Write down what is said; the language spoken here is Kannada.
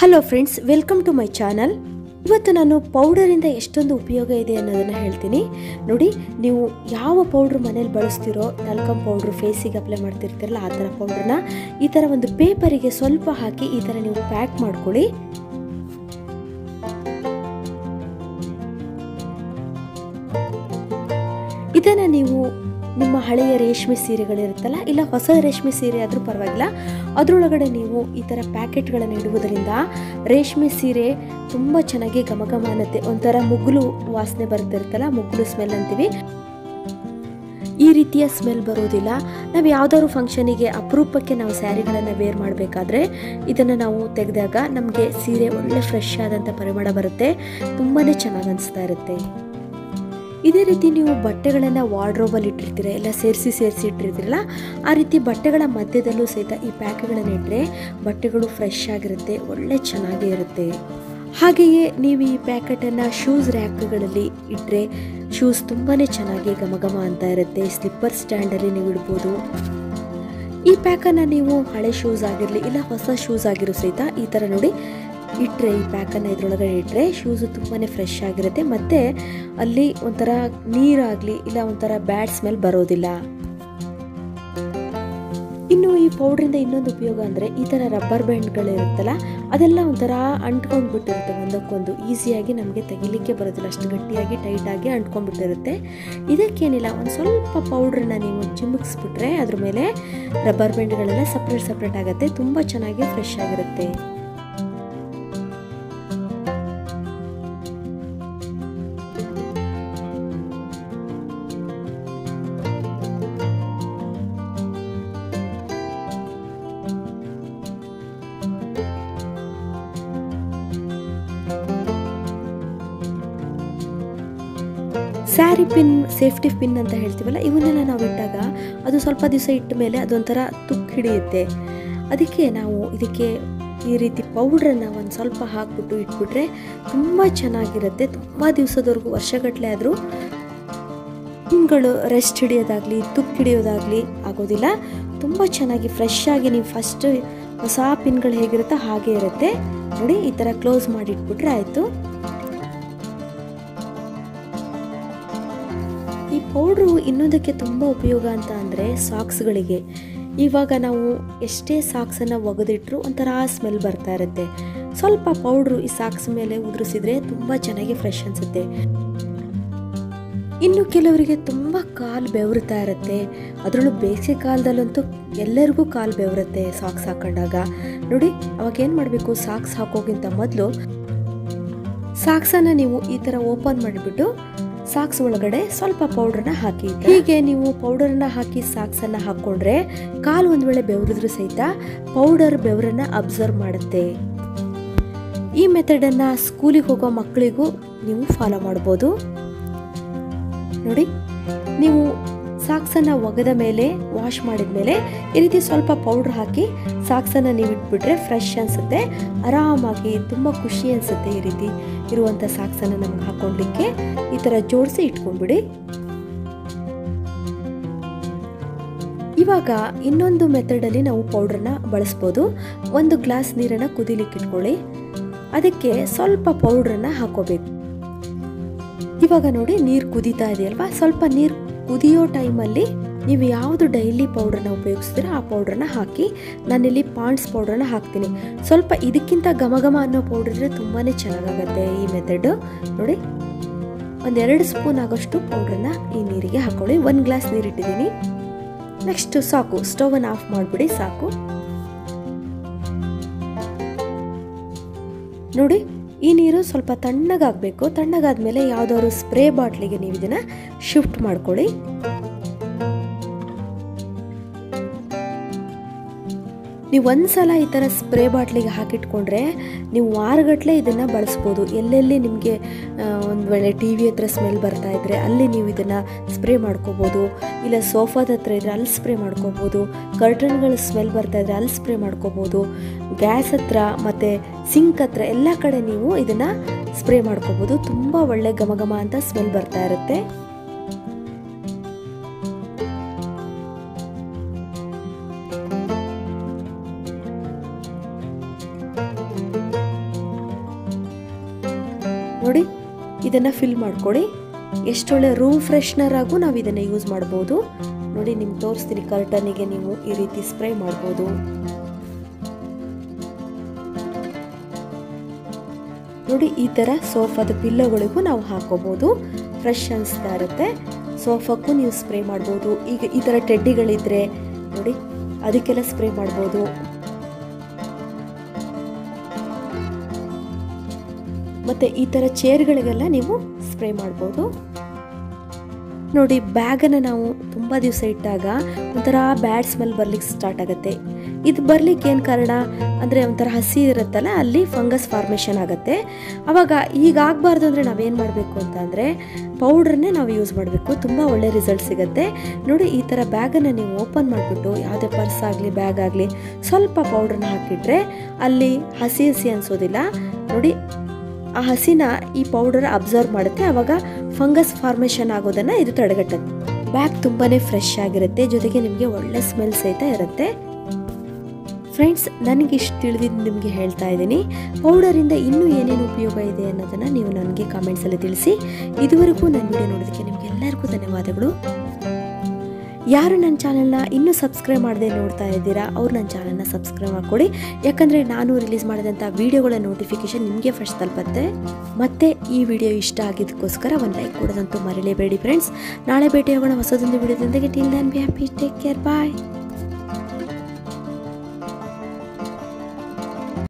Hello friends welcome to my channel ಇವತ್ತು ನಾನು ಪೌಡರಿಂದ ಎಷ್ಟೊಂದು ಉಪಯೋಗ ಇದೆ ಅನ್ನೋದನ್ನು ಹೇಳ್ತೀನಿ. ನೋಡಿ, ನೀವು ಯಾವ ಪೌಡ್ರ್ ಮನೇಲಿ ಬಳಸ್ತಿರೋ ಟಲ್ಕಮ್ ಪೌಡ್ರ್ ಫೇಸಿಗೆ ಅಪ್ಲೈ ಮಾಡ್ತಿರ್ತೀರಲ್ಲ, ಆ ಥರ ಪೌಡ್ರನ್ನ ಈ ಥರ ಒಂದು ಪೇಪರಿಗೆ ಸ್ವಲ್ಪ ಹಾಕಿ ಈ ಥರ ನೀವು ಪ್ಯಾಕ್ ಮಾಡ್ಕೊಳ್ಳಿ. ಇದನ್ನು ನೀವು ಹಳೆಯ ರೇಷ್ಮೆ ಸೀರೆಗಳಿರುತ್ತಲ್ಲ, ಇಲ್ಲ ಹೊಸ ರೇಷ್ಮೆ ಸೀರೆ ಆದರೂ ಪರವಾಗಿಲ್ಲ, ಅದರೊಳಗಡೆ ನೀವು ಈ ಥರ ಪ್ಯಾಕೆಟ್ಗಳನ್ನು ಇಡುವುದರಿಂದ ರೇಷ್ಮೆ ಸೀರೆ ತುಂಬ ಚೆನ್ನಾಗಿ ಘಮಘಮ ಅನ್ನತ್ತೆ ಒಂಥರ ಮುಗ್ಲು ವಾಸನೆ ಬರ್ತಿರುತ್ತಲ್ಲ ಮುಗ್ಲು ಸ್ಮೆಲ್ ಅಂತೀವಿ. ಈ ರೀತಿಯ ಸ್ಮೆಲ್ ಬರೋದಿಲ್ಲ ನಾವು ಯಾವುದಾದ್ರು ಫಂಕ್ಷನಿಗೆ ಅಪರೂಪಕ್ಕೆ ನಾವು ಸ್ಯಾರಿಗಳನ್ನು ವೇರ್ ಮಾಡಬೇಕಾದ್ರೆ ಇದನ್ನು ನಾವು ತೆಗೆದಾಗ ನಮಗೆ ಸೀರೆ ಒಳ್ಳೆ ಫ್ರೆಶ್ ಆದಂಥ ಪರಿಮಳ ಬರುತ್ತೆ. ತುಂಬಾ ಚೆನ್ನಾಗಿ ಅನಿಸ್ತಾ ಇರುತ್ತೆ. ಇದೇ ರೀತಿ ನೀವು ಬಟ್ಟೆಗಳನ್ನು ವಾರ್ಡ್ರೋಬಲ್ಲಿ ಇಟ್ಟಿರ್ತೀರ, ಎಲ್ಲ ಸೇರಿಸಿ ಸೇರಿಸಿ ಇಟ್ಟಿರ್ತೀರಲ್ಲ, ಆ ರೀತಿ ಬಟ್ಟೆಗಳ ಮಧ್ಯದಲ್ಲೂ ಸಹಿತ ಈ ಪ್ಯಾಕ್ಗಳನ್ನು ಇಟ್ಟರೆ ಬಟ್ಟೆಗಳು ಫ್ರೆಶ್ ಆಗಿರುತ್ತೆ, ಒಳ್ಳೆ ಚೆನ್ನಾಗೇ ಇರುತ್ತೆ. ಹಾಗೆಯೇ ನೀವು ಈ ಪ್ಯಾಕೆಟನ್ನು ಶೂಸ್ ರ್ಯಾಕ್ಗಳಲ್ಲಿ ಇಟ್ಟರೆ ಶೂಸ್ ತುಂಬಾ ಚೆನ್ನಾಗಿ ಘಮಘಮ ಅಂತ ಇರುತ್ತೆ, ಸ್ಲಿಪ್ಪರ್ ಸ್ಟ್ಯಾಂಡಲ್ಲಿ ನೀವು ಇಡ್ಬೋದು. ಈ ಪ್ಯಾಕನ್ನು ನೀವು ಹಳೆ ಶೂಸ್ ಆಗಿರಲಿ, ಇಲ್ಲ ಹೊಸ ಶೂಸ್ ಆಗಿರೋ ಸಹಿತ ಈ ಥರ ನೋಡಿ ಇಟ್ಟರೆ ಈ ಪ್ಯಾಕನ್ನು ಇದ್ರೊಳಗಡೆ ಇಟ್ಟರೆ ಶೂಸು ತುಂಬಾ ಫ್ರೆಶ್ ಆಗಿರುತ್ತೆ. ಮತ್ತು ಅಲ್ಲಿ ಒಂಥರ ನೀರಾಗಲಿ ಇಲ್ಲ ಒಂಥರ ಬ್ಯಾಡ್ ಸ್ಮೆಲ್ ಬರೋದಿಲ್ಲ. ಇನ್ನು ಈ ಪೌಡ್ರಿಂದ ಇನ್ನೊಂದು ಉಪಯೋಗ ಅಂದರೆ ಈ ಥರ ರಬ್ಬರ್ ಬ್ಯಾಂಡ್ಗಳಿರುತ್ತಲ್ಲ ಅದೆಲ್ಲ ಒಂಥರ ಅಂಟ್ಕೊಂಡ್ಬಿಟ್ಟಿರುತ್ತೆ. ಒಂದಕ್ಕೊಂದು ಈಸಿಯಾಗಿ ನಮಗೆ ತೆಗಿಲಿಕ್ಕೆ ಬರೋದಿಲ್ಲ. ಅಷ್ಟು ಗಟ್ಟಿಯಾಗಿ ಟೈಟಾಗಿ ಅಂಟ್ಕೊಂಡ್ಬಿಟ್ಟಿರುತ್ತೆ. ಇದಕ್ಕೇನಿಲ್ಲ, ಒಂದು ಸ್ವಲ್ಪ ಪೌಡ್ರನ್ನ ನೀವು ಚಿಮುಕ್ಸ್ಬಿಟ್ರೆ ಅದ್ರ ಮೇಲೆ ರಬ್ಬರ್ ಬ್ಯಾಂಡ್ಗಳೆಲ್ಲ ಸಪ್ರೇಟ್ ಸಪ್ರೇಟ್ ಆಗುತ್ತೆ. ತುಂಬ ಚೆನ್ನಾಗಿ ಫ್ರೆಶ್ ಆಗಿರುತ್ತೆ. ಸ್ಯಾರಿ ಪಿನ್, ಸೇಫ್ಟಿ ಪಿನ್ ಅಂತ ಹೇಳ್ತೀವಲ್ಲ, ಇವನ್ನೆಲ್ಲ ನಾವು ಇಟ್ಟಾಗ ಅದು ಸ್ವಲ್ಪ ದಿವಸ ಇಟ್ಟ ಮೇಲೆ ಅದೊಂಥರ ತುಕ್ಕು ಹಿಡಿಯುತ್ತೆ. ಅದಕ್ಕೆ ನಾವು ಇದಕ್ಕೆ ಈ ರೀತಿ ಪೌಡ್ರನ್ನು ಒಂದು ಸ್ವಲ್ಪ ಹಾಕ್ಬಿಟ್ಟು ಇಟ್ಬಿಟ್ರೆ ತುಂಬ ಚೆನ್ನಾಗಿರುತ್ತೆ. ತುಂಬ ದಿವಸದವರೆಗೂ ವರ್ಷಗಟ್ಟಲೆ ಆದರೂ ಪಿನ್ಗಳು ರೆಸ್ಟ್ ಹಿಡಿಯೋದಾಗಲಿ, ತುಕ್ಕು ಹಿಡಿಯೋದಾಗಲಿ ಆಗೋದಿಲ್ಲ. ತುಂಬ ಚೆನ್ನಾಗಿ ಫ್ರೆಶ್ ಆಗಿ ನೀವು ಫಸ್ಟ್ ಹೊಸ ಪಿನ್ಗಳು ಹೇಗಿರುತ್ತೋ ಹಾಗೆ ಇರುತ್ತೆ. ನೋಡಿ, ಈ ಥರ ಕ್ಲೋಸ್ ಮಾಡಿ ಇಟ್ಬಿಟ್ರೆ ಆಯಿತು. ಪೌಡ್ರು ಇನ್ನೊಂದಕ್ಕೆ ತುಂಬ ಉಪಯೋಗ ಅಂತ ಅಂದರೆ ಸಾಕ್ಸ್ಗಳಿಗೆ. ಇವಾಗ ನಾವು ಎಷ್ಟೇ ಸಾಕ್ಸನ್ನು ಒಗೆದಿಟ್ಟರು ಒಂಥರ ಸ್ಮೆಲ್ ಬರ್ತಾ ಇರುತ್ತೆ. ಸ್ವಲ್ಪ ಪೌಡ್ರು ಈ ಸಾಕ್ಸ್ ಮೇಲೆ ಉದುರಿಸಿದ್ರೆ ತುಂಬ ಚೆನ್ನಾಗಿ ಫ್ರೆಶ್ ಅನಿಸುತ್ತೆ. ಇನ್ನು ಕೆಲವರಿಗೆ ತುಂಬ ಕಾಲು ಬೆವರುತ್ತಾ ಇರುತ್ತೆ. ಅದರಲ್ಲೂ ಬೇಸಿಗೆ ಕಾಲದಲ್ಲಂತೂ ಎಲ್ಲರಿಗೂ ಕಾಲು ಬೆವರುತ್ತೆ ಸಾಕ್ಸ್ ಹಾಕೊಂಡಾಗ. ನೋಡಿ, ಅವಾಗ ಏನು ಮಾಡಬೇಕು? ಸಾಕ್ಸ್ ಹಾಕೋಕ್ಕಿಂತ ಮೊದಲು ಸಾಕ್ಸನ್ನು ನೀವು ಈ ಥರ ಓಪನ್ ಮಾಡಿಬಿಟ್ಟು ಸಾಕ್ಸ್ ಒಳಗಡೆ ಸ್ವಲ್ಪ ಪೌಡ್ರನ್ನ ಹಾಕಿ ಹೀಗೆ ನೀವು ಪೌಡರ್ನ ಹಾಕಿ ಸಾಕ್ಸನ್ನು ಹಾಕ್ಕೊಂಡ್ರೆ ಕಾಲು ಒಂದು ವೇಳೆ ಬೆವರಿದ್ರು ಸಹಿತ ಪೌಡರ್ ಬೆವರನ್ನ ಅಬ್ಸರ್ವ್ ಮಾಡುತ್ತೆ. ಈ ಮೆಥಡನ್ನು ಸ್ಕೂಲಿಗೆ ಹೋಗೋ ಮಕ್ಕಳಿಗೂ ನೀವು ಫಾಲೋ ಮಾಡ್ಬೋದು. ನೋಡಿ, ನೀವು ಸಾಕ್ಸನ್ನು ಒಗೆದ ಮೇಲೆ ವಾಶ್ ಮಾಡಿದ ಮೇಲೆ ಈ ರೀತಿ ಸ್ವಲ್ಪ ಪೌಡ್ರ್ ಹಾಕಿ ಸಾಕ್ಸನ್ನು ನೀವು ಇಟ್ಬಿಟ್ರೆ ಫ್ರೆಶ್ ಅನಿಸುತ್ತೆ. ಆರಾಮಾಗಿ ತುಂಬ ಖುಷಿ ಅನಿಸುತ್ತೆ ಈ ರೀತಿ ಇರುವಂಥ ಸಾಕ್ಸನ್ನು ನಮ್ಗೆ ಹಾಕ್ಕೊಳ್ಲಿಕ್ಕೆ ಈ ಥರ ಜೋಡಿಸಿ ಇಟ್ಕೊಂಡ್ಬಿಡಿ. ಇವಾಗ ಇನ್ನೊಂದು ಮೆಥಡಲ್ಲಿ ನಾವು ಪೌಡ್ರನ್ನ ಬಳಸ್ಬೋದು. ಒಂದು ಗ್ಲಾಸ್ ನೀರನ್ನು ಕುದಿಲಿಕ್ಕೆ ಇಟ್ಕೊಳ್ಳಿ. ಅದಕ್ಕೆ ಸ್ವಲ್ಪ ಪೌಡ್ರನ್ನ ಹಾಕೋಬೇಕು ಇವಾಗ ನೋಡಿ ನೀರು ಕುದೀತಾ ಇದೆಯಲ್ವಾ? ಸ್ವಲ್ಪ ನೀರು ಕುದಿಯೋ ಟೈಮಲ್ಲಿ ನೀವು ಯಾವುದು ಡೈಲಿ ಪೌಡ್ರನ್ನ ಉಪಯೋಗಿಸ್ತೀರೋ ಆ ಪೌಡ್ರನ್ನ ಹಾಕಿ ನಾನಿಲ್ಲಿ ಪಾಂಡ್ಸ್ ಪೌಡ್ರನ್ನ ಹಾಕ್ತೀನಿ. ಸ್ವಲ್ಪ ಇದಕ್ಕಿಂತ ಘಮಘಮ ಅನ್ನೋ ಪೌಡ್ರ್ ಇದ್ರೆ ತುಂಬಾ ಚೆನ್ನಾಗಾಗತ್ತೆ ಈ ಮೆಥಡು ನೋಡಿ, ಒಂದೆರಡು ಸ್ಪೂನ್ ಆಗೋಷ್ಟು ಪೌಡ್ರನ್ನ ಈ ನೀರಿಗೆ ಹಾಕೊಳ್ಳಿ. ಒಂದು ಗ್ಲಾಸ್ ನೀರು ನೆಕ್ಸ್ಟು ನೆಕ್ಸ್ಟ್ ಸಾಕು, ಸ್ಟವನ್ನು ಆಫ್ ಮಾಡಿಬಿಡಿ, ಸಾಕು. ನೋಡಿ ಈ ನೀರು ಸ್ವಲ್ಪ ತಣ್ಣಗಾಗಬೇಕು. ತಣ್ಣಗಾದ್ಮೇಲೆ ಯಾವುದಾದ್ರು ಸ್ಪ್ರೇ ಬಾಟ್ಲಿಗೆ ನೀವು ಇದನ್ನು ಶಿಫ್ಟ್ ಮಾಡ್ಕೊಳ್ಳಿ. ನೀವು ಒಂದ್ಸಲ ಈ ಥರ ಸ್ಪ್ರೇ ಬಾಟ್ಲಿಗೆ ಹಾಕಿಟ್ಕೊಂಡ್ರೆ ನೀವು ವಾರಗಟ್ಟಲೆ ಇದನ್ನು ಬಳಸ್ಬೋದು. ಎಲ್ಲೆಲ್ಲಿ ನಿಮಗೆ ಒಂದು ವೇಳೆ ಟಿ ವಿ ಹತ್ರ ಸ್ಮೆಲ್ ಬರ್ತಾ ಇದ್ದರೆ ಅಲ್ಲಿ ನೀವು ಇದನ್ನು ಸ್ಪ್ರೇ ಮಾಡ್ಕೋಬೋದು. ಇಲ್ಲ ಸೋಫಾದ ಹತ್ರ ಇದ್ದರೆ ಅಲ್ಲಿ ಸ್ಪ್ರೇ ಮಾಡ್ಕೋಬೋದು. ಕರ್ಟನ್ಗಳು ಸ್ಮೆಲ್ ಬರ್ತಾ ಇದ್ದರೆ ಅಲ್ಲಿ ಸ್ಪ್ರೇ ಮಾಡ್ಕೋಬೋದು. ಗ್ಯಾಸ್ ಹತ್ರ ಮತ್ತು ಸಿಂಕ್ ಹತ್ರ ಎಲ್ಲ ಕಡೆ ನೀವು ಇದನ್ನು ಸ್ಪ್ರೇ ಮಾಡ್ಕೋಬೋದು. ತುಂಬ ಒಳ್ಳೆ ಘಮ ಅಂತ ಸ್ಮೆಲ್ ಬರ್ತಾ ಇರುತ್ತೆ. ಇದನ್ನು ಫಿಲ್ ಮಾಡ್ಕೊಳ್ಳಿ ಎಷ್ಟೊಳ್ಳೆ ರೂಮ್ ಫ್ರೆಶ್ನರ್ ಆಗು ನಾವು ಇದನ್ನು ಯೂಸ್ ಮಾಡ್ಬೋದು. ನೋಡಿ ನಿಮ್ಗೆ ತೋರಿಸ್ತೀನಿ ಕರ್ಟನಿಗೆ ನೀವು ಈ ರೀತಿ ಸ್ಪ್ರೇ ಮಾಡ್ಬೋದು. ನೋಡಿ, ಈ ಥರ ಸೋಫಾದ ಪಿಲ್ಲೋಗಳಿಗೂ ನಾವು ಹಾಕೋಬೋದು. ಫ್ರೆಶ್ ಅನಿಸ್ತಾ ಇರುತ್ತೆ. ಸೋಫಾಕ್ಕೂ ನೀವು ಸ್ಪ್ರೇ ಮಾಡ್ಬೋದು. ಈಗ ಈ ಥರ ಟೆಡ್ಡಿಗಳಿದ್ರೆ ನೋಡಿ, ಅದಕ್ಕೆಲ್ಲ ಸ್ಪ್ರೇ ಮಾಡ್ಬೋದು. ಮತ್ತು ಈ ಥರ ಚೇರ್ಗಳಿಗೆಲ್ಲ ನೀವು ಸ್ಪ್ರೇ ಮಾಡ್ಬೋದು. ನೋಡಿ, ಬ್ಯಾಗನ್ನು ನಾವು ತುಂಬ ದಿವಸ ಇಟ್ಟಾಗ ಒಂಥರ ಬ್ಯಾಡ್ ಸ್ಮೆಲ್ ಬರ್ಲಿಕ್ಕೆ ಸ್ಟಾರ್ಟ್ ಆಗುತ್ತೆ. ಇದು ಬರ್ಲಿಕ್ಕೆ ಏನು ಕಾರಣ? ಅಂದರೆ ಒಂಥರ ಹಸಿ ಇರುತ್ತಲ್ಲ, ಅಲ್ಲಿ ಫಂಗಸ್ ಫಾರ್ಮೇಷನ್ ಆಗುತ್ತೆ. ಆವಾಗ ಈಗ ಆಗಬಾರ್ದು ಅಂದರೆ ನಾವೇನು ಮಾಡಬೇಕು ಅಂತ ಅಂದರೆ ಪೌಡ್ರನ್ನೇ ನಾವು ಯೂಸ್ ಮಾಡಬೇಕು. ತುಂಬ ಒಳ್ಳೆ ರಿಸಲ್ಟ್ ಸಿಗುತ್ತೆ. ನೋಡಿ, ಈ ಥರ ಬ್ಯಾಗನ್ನು ನೀವು ಓಪನ್ ಮಾಡಿಬಿಟ್ಟು, ಯಾವುದೇ ಪರ್ಸ್ ಆಗಲಿ ಬ್ಯಾಗ್ ಆಗಲಿ, ಸ್ವಲ್ಪ ಪೌಡ್ರನ್ನ ಹಾಕಿಟ್ರೆ ಅಲ್ಲಿ ಹಸಿ ಹಸಿ ಅನಿಸೋದಿಲ್ಲ. ನೋಡಿ ಆ ಹಸಿನ ಈ ಪೌಡರ್ ಅಬ್ಸರ್ವ್ ಮಾಡುತ್ತೆ. ಆವಾಗ ಫಂಗಸ್ ಫಾರ್ಮೇಷನ್ ಆಗೋದನ್ನು ಇದು ತಡೆಗಟ್ಟುತ್ತೆ. ಬ್ಯಾಗ್ ತುಂಬಾ ಫ್ರೆಶ್ ಆಗಿರುತ್ತೆ. ಜೊತೆಗೆ ನಿಮಗೆ ಒಳ್ಳೆ ಸ್ಮೆಲ್ ಸಹಿತ ಇರುತ್ತೆ. ಫ್ರೆಂಡ್ಸ್ ನನಗೆ ಇಷ್ಟು ತಿಳಿದಿದ್ದು ನಿಮಗೆ ಹೇಳ್ತಾ ಇದ್ದೀನಿ. ಪೌಡರಿಂದ ಇನ್ನೂ ಏನೇನು ಉಪಯೋಗ ಇದೆ ಅನ್ನೋದನ್ನು ನೀವು ನನಗೆ ಕಾಮೆಂಟ್ಸಲ್ಲಿ ತಿಳಿಸಿ. ಇದುವರೆಗೂ ನನ್ನ ವಿಡಿಯೋ ನೋಡೋದಕ್ಕೆ ನಿಮಗೆಲ್ಲರಿಗೂ ಧನ್ಯವಾದಗಳು. ಯಾರು ನನ್ನ ಚಾನಲ್ನ ಇನ್ನೂ ಸಬ್ಸ್ಕ್ರೈಬ್ ಮಾಡದೆ ನೋಡ್ತಾ ಇದ್ದೀರಾ, ಅವ್ರು ನನ್ನ ಚಾನಲ್ನ ಸಬ್ಸ್ಕ್ರೈಬ್ ಮಾಡಿಕೊಡಿ. ಯಾಕಂದರೆ ನಾನು ರಿಲೀಸ್ ಮಾಡಿದಂಥ ವೀಡಿಯೋಗಳ ನೋಟಿಫಿಕೇಶನ್ ನಿಮಗೆ ಫಸ್ಟ್ ತಲುಪತ್ತೆ. ಮತ್ತು ಈ ವಿಡಿಯೋ ಇಷ್ಟ ಆಗಿದ್ದಕ್ಕೋಸ್ಕರ ಒಂದು ಲೈಕ್ ಕೊಡೋದಂತೂ ಮರಿಲೇಬೇಡಿ ಫ್ರೆಂಡ್ಸ್ ನಾಳೆ ಭೇಟಿಯಾಗೋಣ ಹೊಸದೊಂದು ವಿಡಿಯೋದೊಂದಿಗೆ. Till then be happy take care bye